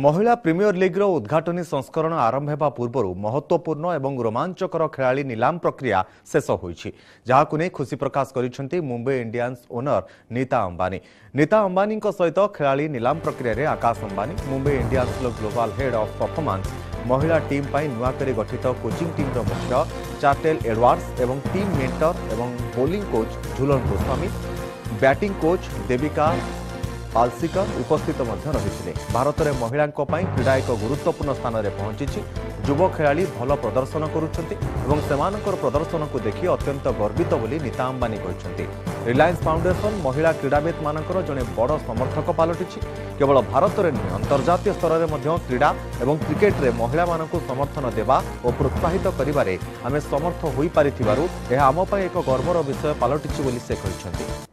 ମହିଳା ପ୍ରିମିୟର ଲିଗ୍ର ଉଦ୍ଘାଟନୀ ସଂସ୍କରଣ ଆରମ୍ଭ ହେବା ପୂର୍ବରୁ ମହତ୍ୱପୂର୍ଣ୍ଣ ଏବଂ ରୋମାଞ୍ଚକର ଖେଳାଳି ନିଲାମ ପ୍ରକ୍ରିୟା ଶେଷ ହୋଇଛି। ଯାହାକୁ ନେଇ ଖୁସି ପ୍ରକାଶ କରିଛନ୍ତି ମୁମ୍ବାଇ ଇଣ୍ଡିଆନ୍ସ ଓନର ନୀତା ଅମ୍ବାନୀ। ନୀତା ଅମ୍ବାନୀଙ୍କ ସହିତ ଖେଳାଳି ନିଲାମ ପ୍ରକ୍ରିୟାରେ ଆକାଶ ଅମ୍ବାନୀ ମୁମ୍ବାଇ ଇଣ୍ଡିଆନ୍ସର ଗ୍ଲୋବାଲ ହେଡ୍ ଅଫ୍ ପରଫର୍ମାନ୍ସ ମହିଳା ଟିମ୍ ପାଇଁ ନୂଆକରି ଗଠିତ କୋଚିଂ ଟିମ୍ର ମୁଖ୍ୟ ଚାର୍ଟେଲ ଏଡୱାର୍ଡସ୍ ଏବଂ ଟିମ୍ ମେଣ୍ଟର ଏବଂ bowling coach Jhulan Goswami batting coach Devika Palsikar ଉପସ୍ଥିତ ମଧ୍ୟ ରହିଥିଲେ। ଭାରତରେ ମହିଳାଙ୍କ ପାଇଁ କ୍ରୀଡ଼ା ଏକ ଗୁରୁତ୍ୱପୂର୍ଣ୍ଣ ସ୍ଥାନରେ ପହଞ୍ଚିଛି। ଯୁବ ଖେଳାଳି ଭଲ ପ୍ରଦର୍ଶନ କରୁଛନ୍ତି ଏବଂ ସେମାନଙ୍କର ପ୍ରଦର୍ଶନକୁ ଦେଖି ଅତ୍ୟନ୍ତ ଗର୍ବିତ ବୋଲି ନୀତା ଅମ୍ବାନୀ କହିଛନ୍ତି। ରିଲାଏନ୍ସ ଫାଉଣ୍ଡେସନ ମହିଳା କ୍ରୀଡ଼ାବିତ୍ମାନଙ୍କର ଜଣେ ବଡ଼ ସମର୍ଥକ ପାଲଟିଛି। କେବଳ ଭାରତରେ ନୁହେଁ ଅନ୍ତର୍ଜାତୀୟ ସ୍ତରରେ ମଧ୍ୟ କ୍ରୀଡ଼ା ଏବଂ କ୍ରିକେଟରେ ମହିଳାମାନଙ୍କୁ ସମର୍ଥନ ଦେବା ଓ ପ୍ରୋତ୍ସାହିତ କରିବାରେ ଆମେ ସମର୍ଥ ହୋଇପାରିଥିବାରୁ ଏହା ଆମ ପାଇଁ ଏକ ଗର୍ବର ବିଷୟ ପାଲଟିଛି ବୋଲି ସେ କହିଛନ୍ତି।